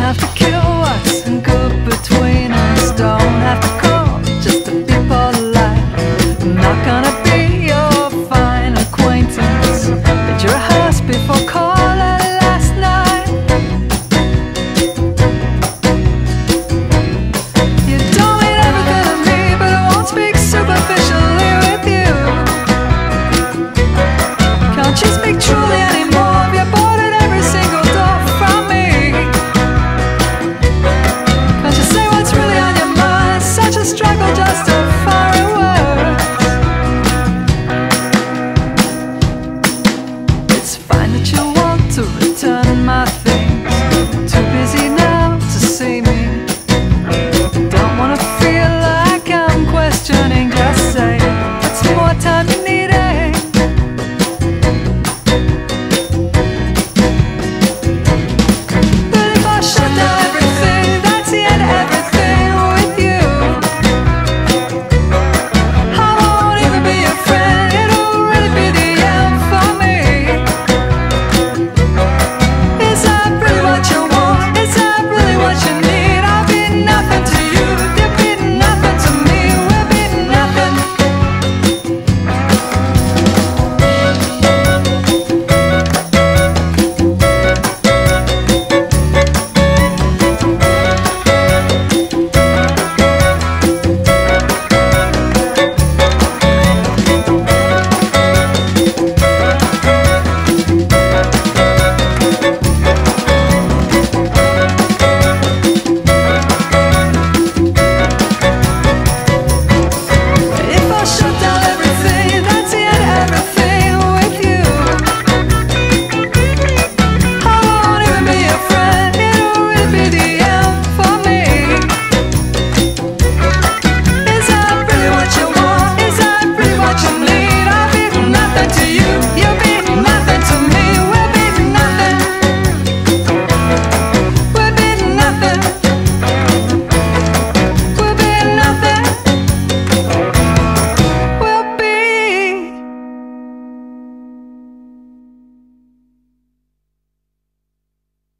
have to kill